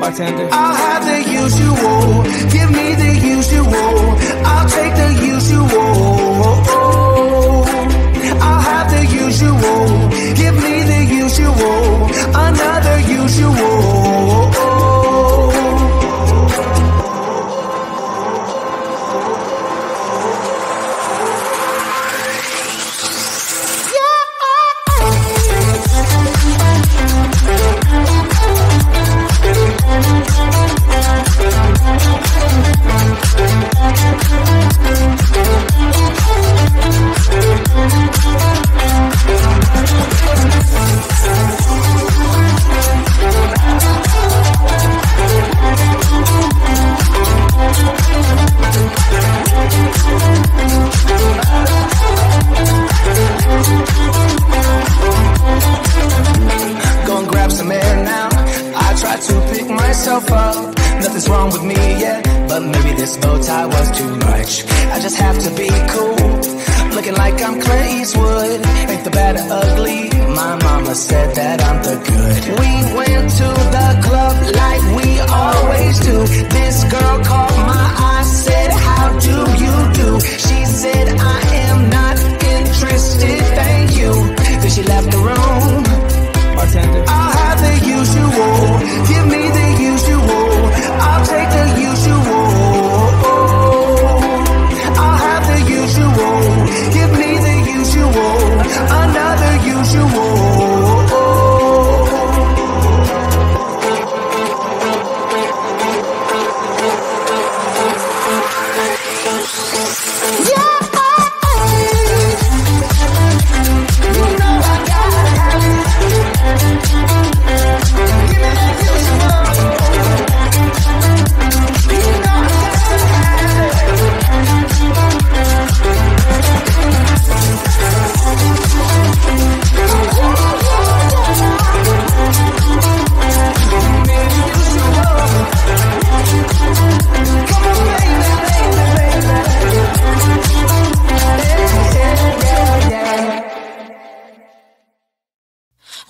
Bartender. I'll have the usual. Give me the usual. I'll take the usual. I'll have the usual. Give me the usual. Another girl caught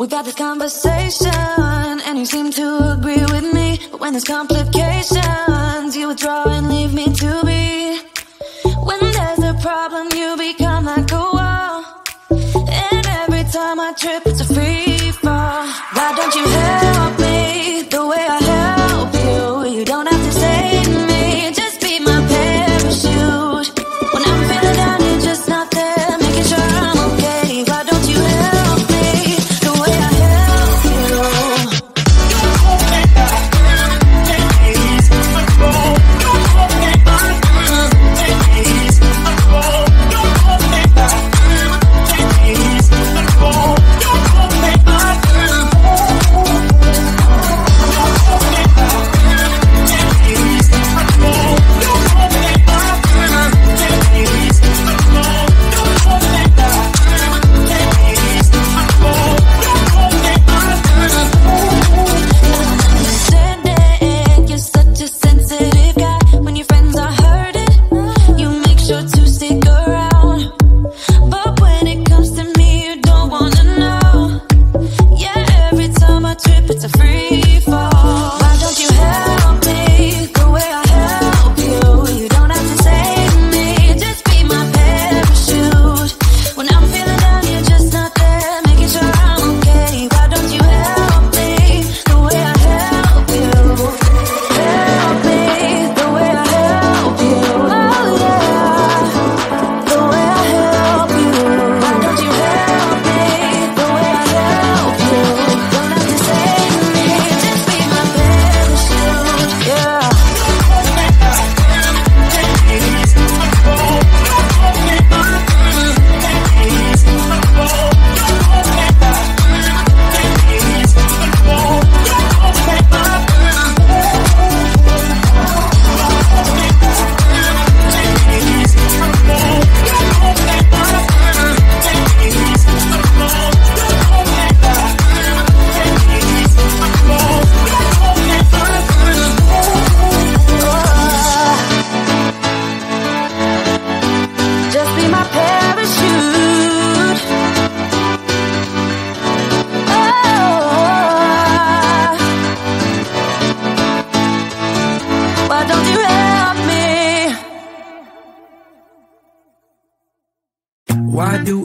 We've had this conversation, and you seem to agree with me. But when there's complications, you withdraw and leave me to be. When there's a problem, you become like a wall. And every time I trip, it's a free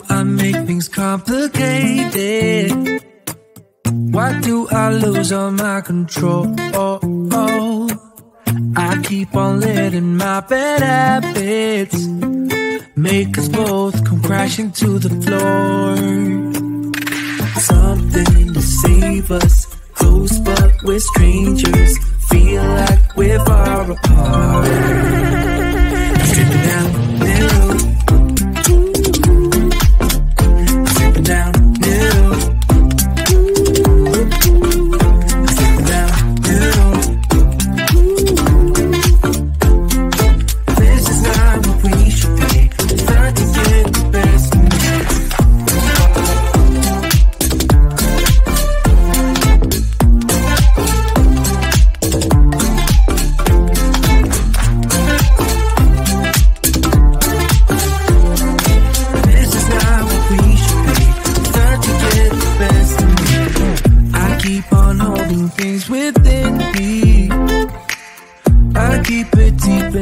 I make things complicated? Why do I lose all my control? Oh I keep on letting my bad habits make us both come crashing to the floor. Something to save us, close but we're strangers. Feel like we're far apart. Down,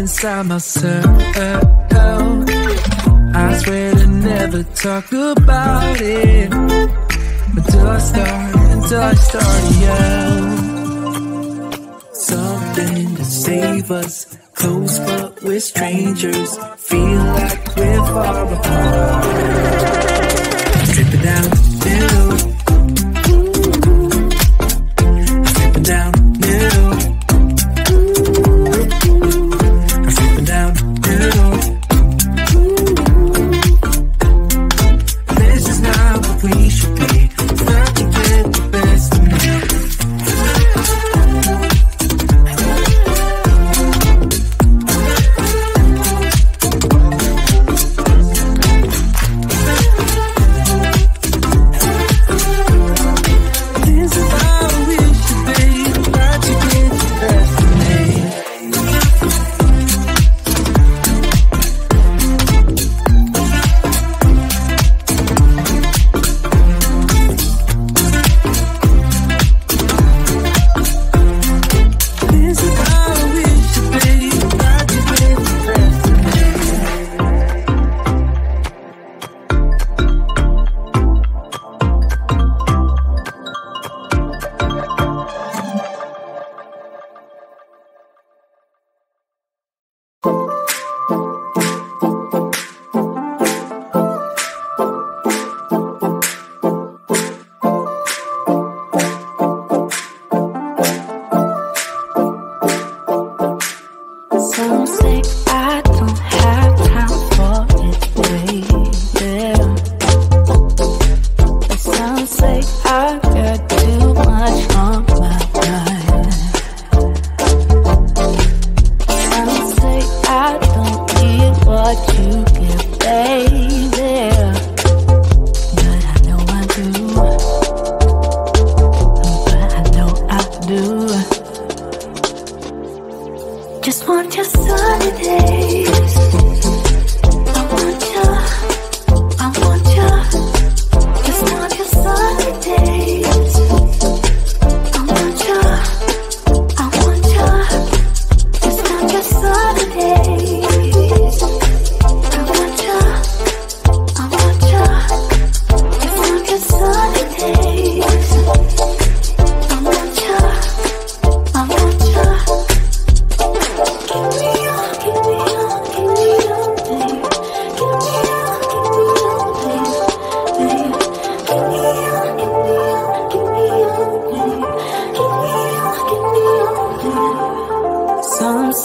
inside myself. I swear to never talk about it until I start, until I start yell. Something to save us, close but we're strangers. Feel like we're far apart. Dripping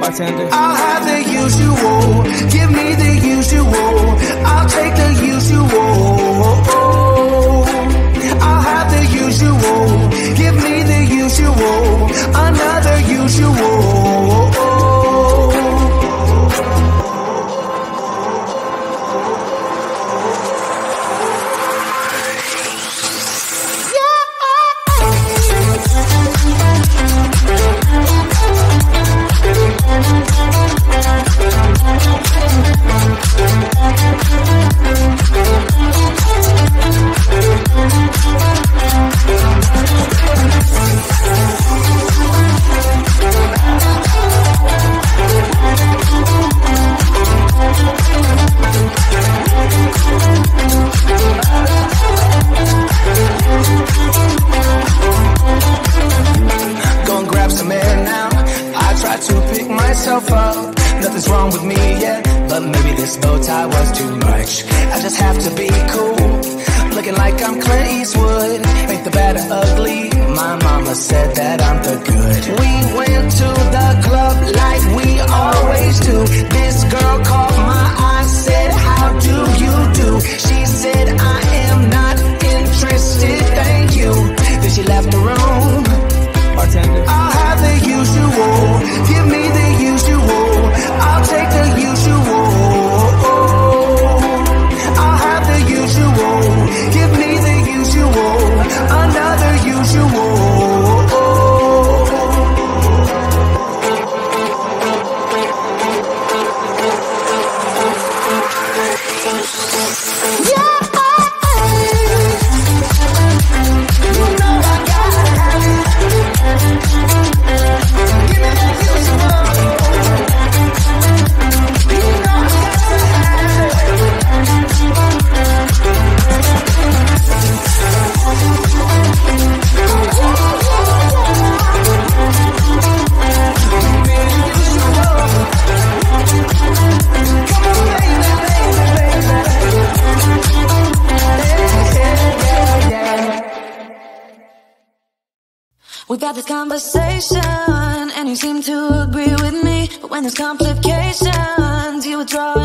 bartender. I'll have the usual. But maybe this bow tie was too much. I just have to be cool, looking like I'm Clint Eastwood. Ain't the bad or ugly. My mama said that I'm the good. We went to the club like we always do. This girl caught my eye, said, How do you do? She said, I am not interested, thank you. Then she left the room. Bartender. I'll have the usual. Give me the usual. I'll take the usual. Conversation, and you seem to agree with me. But when there's complications, you withdraw